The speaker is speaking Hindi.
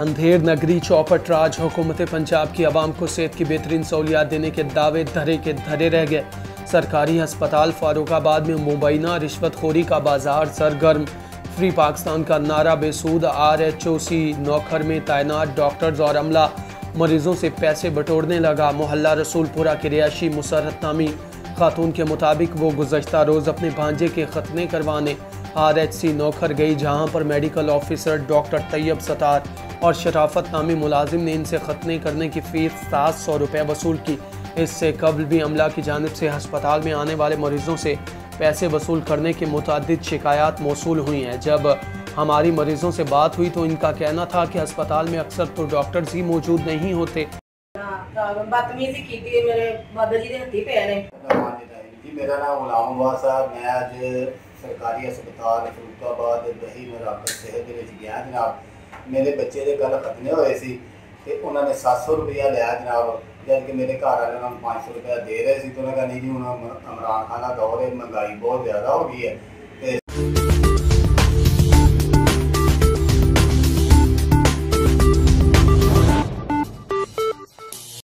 अंधेर नगरी चौपट राज हुकूमत पंजाब की आवाम को सेहत की बेहतरीन सहूलियात देने के दावे धरे के धरे रह गए। सरकारी अस्पताल फारूकाबाद में मुबैना, रिश्वतखोरी का बाज़ार सरगर्म। फ्री पाकिस्तान का नारा बेसूद आर एच ओ सी नौखर में तैनात डॉक्टर्स और अमला। मरीजों से पैसे बटोरने लगा मोहल्ला रसूलपुरा के रियाशी मुसरत नामी खातून के मुताबिक वो गुजशत रोज़ अपने भांजे के खतने करवाने आर एच सी नौखर गई, जहाँ पर medical officer doctor Tayyab Sattar और शराफत नामी मुलाजिम ने इनसे खतने करने की फ़ीस सात सौ रुपये वसूल की। इससे कबल भी अमला की जानब से हस्पताल में आने वाले मरीज़ों से पैसे वसूल करने के मुतद शिकायत मौसू हुई हैं। जब हमारी मरीज़ों से बात हुई तो इनका कहना था कि अस्पताल में अक्सर तो डॉक्टर्स ही मौजूद नहीं होते। हाँ, तो बदतमीजी की मेरे माता जी ने ਜੀ, ਮੇਰਾ ਨਾਮ ਗੁਲਾਮ ਅਬਾ ਸਾਹਿਬ, ਮੈਂ ਅੱਜ ਸਰਕਾਰੀ ਹਸਪਤਾਲ ਫਰੂਕਾਬਾਦ ਦਹੀ ਮਰਾਕਤ ਸਿਹਤ ਦੇ ਵਿੱਚ ਗਿਆ ਜਨਾਬ। ਮੇਰੇ ਬੱਚੇ ਦੇ ਕੱਲ ਖਤਨੇ ਹੋਏ ਸੀ ਤੇ ਉਹਨਾਂ ਨੇ 700 ਰੁਪਇਆ ਲਿਆ ਜਨਾਬ। ਜਦ ਕਿ ਮੇਰੇ ਘਰ ਵਾਲਿਆਂ ਨੂੰ 500 ਰੁਪਇਆ ਦੇ ਰਹੇ ਸੀ ਤੇ ਉਹਨਾਂ ਕਹਿੰਦੇ ਜੀ, ਹੁਣ ਇਮਰਾਨ ਖਾਨ ਦਾ ਦੌਰ ਹੈ, ਮਹਿੰਗਾਈ ਬਹੁਤ ਜ਼ਿਆਦਾ ਹੋ ਗਈ ਹੈ।